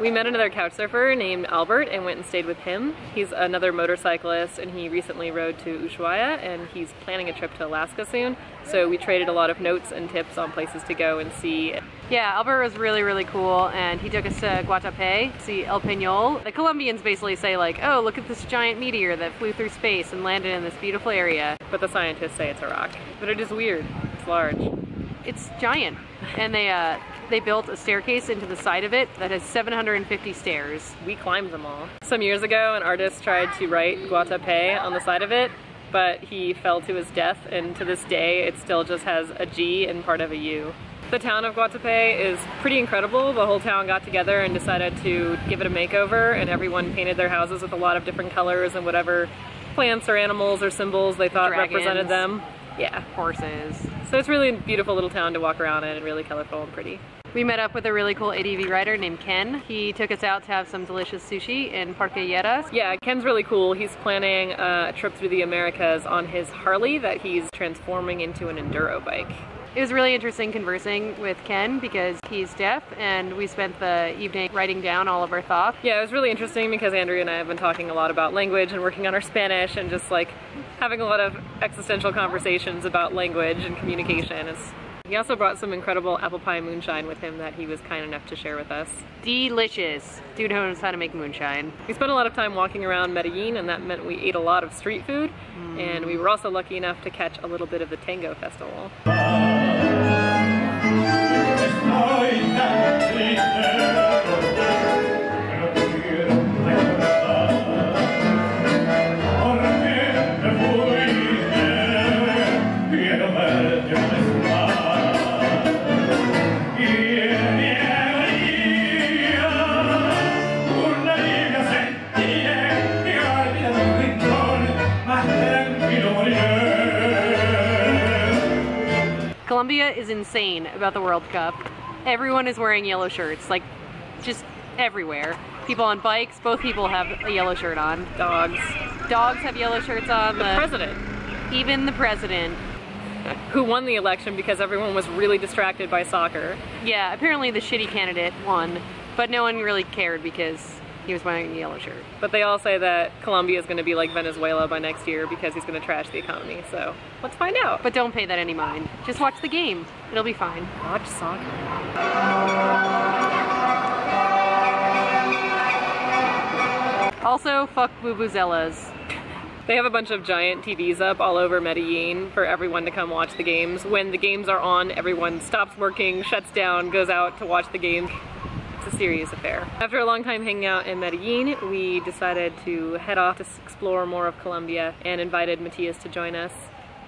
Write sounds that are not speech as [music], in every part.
We met another couch surfer named Albert and went and stayed with him. He's another motorcyclist and he recently rode to Ushuaia and he's planning a trip to Alaska soon. So we traded a lot of notes and tips on places to go and see. Yeah, Albert was really, really cool and he took us to Guatapé, see El Peñol. The Colombians basically say like, oh, look at this giant meteor that flew through space and landed in this beautiful area. But the scientists say it's a rock. But it is weird. It's large. It's giant. And they, uh, they built a staircase into the side of it that has 750 stairs. We climbed them all. Some years ago, an artist tried to write Guatapé on the side of it, but he fell to his death, and to this day, it still just has a G and part of a U. The town of Guatapé is pretty incredible. The whole town got together and decided to give it a makeover, and everyone painted their houses with a lot of different colors and whatever plants or animals or symbols they thought Dragons. represented them. Yeah. Horses. So it's really a beautiful little town to walk around in and really colorful and pretty. We met up with a really cool ADV rider named Ken. He took us out to have some delicious sushi in Parque Lleras. Yeah, Ken's really cool. He's planning uh, a trip through the Americas on his Harley that he's transforming into an enduro bike. It was really interesting conversing with Ken because he's deaf and we spent the evening writing down all of our thoughts. Yeah, it was really interesting because Andrea and I have been talking a lot about language and working on our Spanish and just like having a lot of existential conversations about language and communication. It's, he also brought some incredible apple pie moonshine with him that he was kind enough to share with us. Delicious. Dude knows how to make moonshine. We spent a lot of time walking around Medellin and that meant we ate a lot of street food and we were also lucky enough to catch a little bit of the tango festival. Colombia is insane about the World Cup. Everyone is wearing yellow shirts, like just everywhere. People on bikes, both people have a yellow shirt on. Dogs. Dogs have yellow shirts on. The president. Even the president. Who won the election because everyone was really distracted by soccer. Yeah, apparently the shitty candidate won, but no one really cared because he was wearing a yellow shirt. But they all say that Colombia is going to be like Venezuela by next year because he's going to trash the economy. So let's find out. But don't pay that any mind. Just watch the game. It'll be fine. Watch soccer. Also, fuck vuvuzelas. They have a bunch of giant TVs up all over Medellin for everyone to come watch the games. When the games are on, everyone stops working, shuts down, goes out to watch the game. It's serious affair. After a long time hanging out in Medellin, we decided to head off to explore more of Colombia and invited Matthias to join us.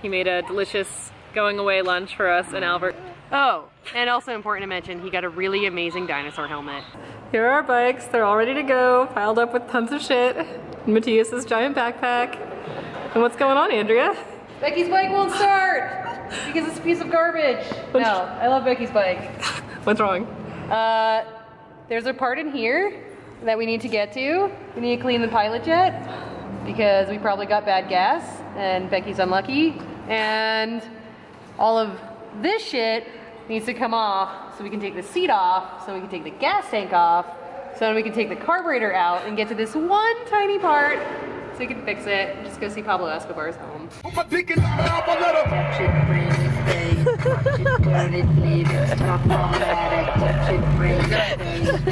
He made a delicious going away lunch for us and Albert. Oh, and also important to mention, he got a really amazing dinosaur helmet. Here are our bikes. They're all ready to go, piled up with tons of shit. Matthias's giant backpack. And what's going on, Andrea? Becky's bike won't start because it's a piece of garbage. No, I love Becky's bike. [laughs] What's wrong? Uh, there's a part in here that we need to get to. We need to clean the pilot jet because we probably got bad gas and Becky's unlucky. And all of this shit needs to come off so we can take the seat off, so we can take the gas tank off, so then we can take the carburetor out and get to this one tiny part so we can fix it just go see Pablo Escobar's home. I let her- Touch it, bring